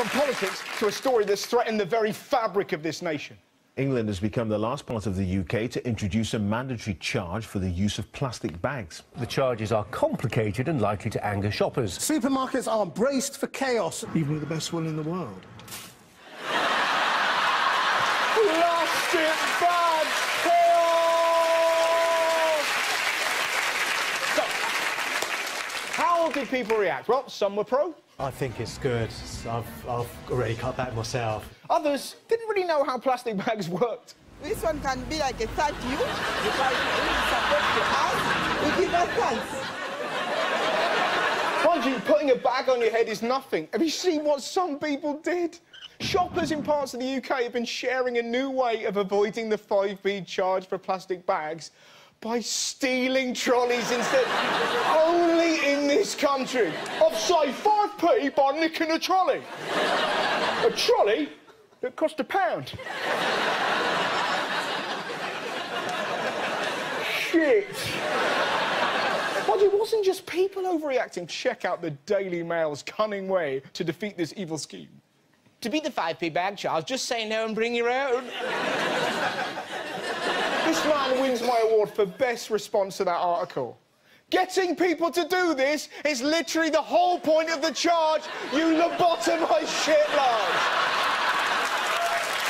From politics to a story that's threatened the very fabric of this nation. England has become the last part of the UK to introduce a mandatory charge for the use of plastic bags. The charges are complicated and likely to anger shoppers. Supermarkets are braced for chaos. Even with the best will in the world. Plastic bags, chaos! So, how did people react? Well, some were pro, I think it's good. I've, I've already cut back myself. others didn't really know how plastic bags worked. This one can be like a thank you because we support the us, we give us thanks. Mind you, putting a bag on your head is nothing. Have you seen what some people did? Shoppers in parts of the UK have been sharing a new way of avoiding the 5p charge for plastic bags by stealing trolleys instead. Only in this country. I've saved 5p by nicking a trolley. a trolley that cost a pound. Shit. But it wasn't just people overreacting. Check out the Daily Mail's cunning way to defeat this evil scheme. To beat the 5p bag charge, just say no and bring your own. this man wins my award for best response to that article. Getting people to do this is literally the whole point of the charge, you lobotomized shitload.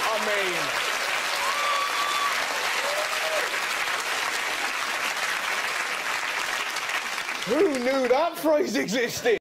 I mean... Who knew that phrase existed?